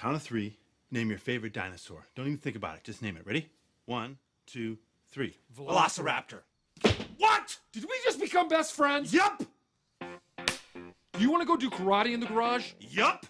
count of three, name your favorite dinosaur. Don't even think about it. Just name it. Ready? One, two, three. Velociraptor. What? Did we just become best friends? Yup! Do you want to go do karate in the garage? Yup!